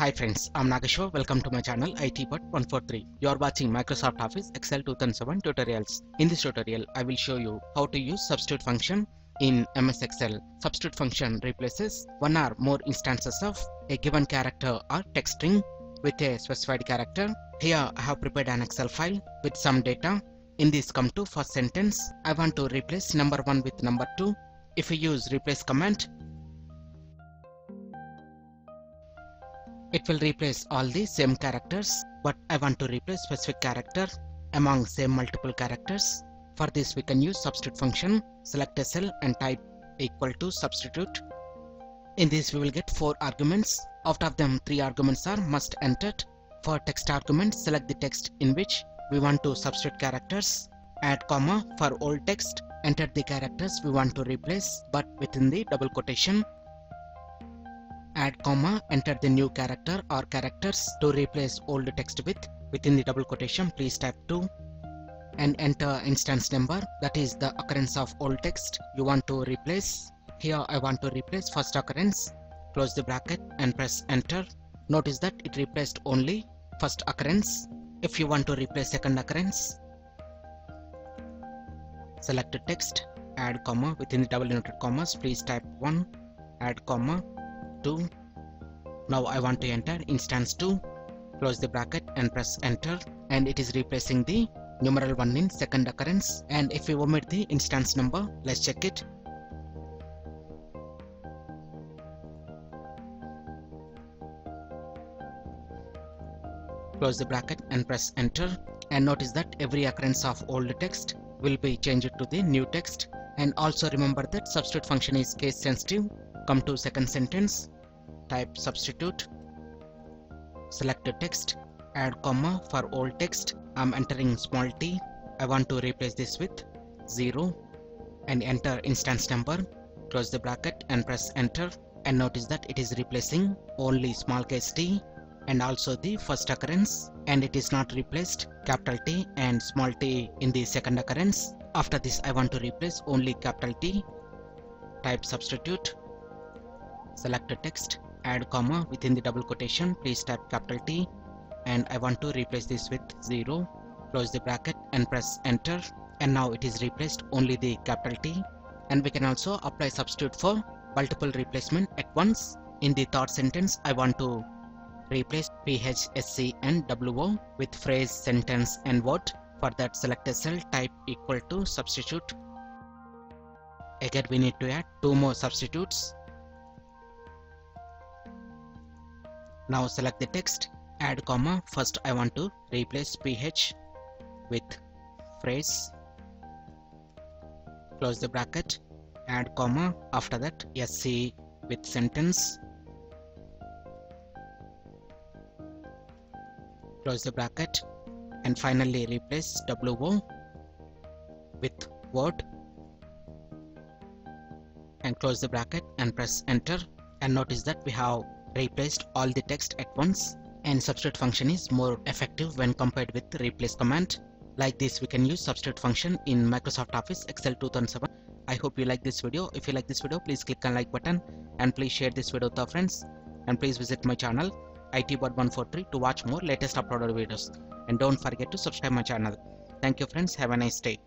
Hi friends, I'm Nageshwar. Welcome to my channel ITbird143. You are watching Microsoft Office Excel 2007 tutorials. In this tutorial, I will show you how to use substitute function in MS Excel. Substitute function replaces one or more instances of a given character or text string with a specified character. Here I have prepared an Excel file with some data. In this come to first sentence, I want to replace number 1 with number 2. If we use replace command, it will replace all the same characters but I want to replace specific character among same multiple characters. For this we can use substitute function, select a cell and type equal to substitute. In this we will get 4 arguments. Out of them 3 arguments are must entered. For text argument select the text in which we want to substitute characters. Add comma for old text enter the characters we want to replace but within the double quotation add comma enter the new character or characters to replace old text with within the double quotation please type 2 and enter instance number. That is the occurrence of old text. You want to replace here I want to replace first occurrence. Close the bracket and press enter. Notice that it replaced only first occurrence. If you want to replace second occurrence select text add comma within the double inverted commas please type 1 add comma 2 now I want to enter instance 2 close the bracket and press enter. And it is replacing the numeral 1 in second occurrence. And if we omit the instance number let's check it. Close the bracket and press enter. And notice that every occurrence of old text will be changed to the new text. And also remember that substitute function is case sensitive come to second sentence. Type substitute. Select the text. Add comma for old text. I'm entering small t. I want to replace this with 0 and enter instance number. Close the bracket and press enter and notice that it is replacing only small case t and also the first occurrence and it is not replaced. Capital T and small t in the second occurrence. After this I want to replace only capital T. Type substitute select a text add comma within the double quotation please type capital T and I want to replace this with 0 close the bracket and press enter and now it is replaced only the capital T and we can also apply substitute for multiple replacement at once in the third sentence I want to replace PHSC and WO with phrase, sentence and word. For that select a cell type equal to substitute. Again we need to add two more substitutes. Now select the text, add comma, first I want to replace PH with phrase. Close the bracket, add comma, after that SC with sentence. Close the bracket and finally replace WO with word. And close the bracket and press enter. And notice that we have replaced all the text at once and substitute function is more effective when compared with replace command. Like this we can use substitute function in Microsoft Office Excel 2007 I hope you like this video. If you like this video please click on like button and please share this video with your friends. And please visit my channel itbird143 to watch more latest uploaded videos. And don't forget to subscribe my channel. Thank you friends. Have a nice day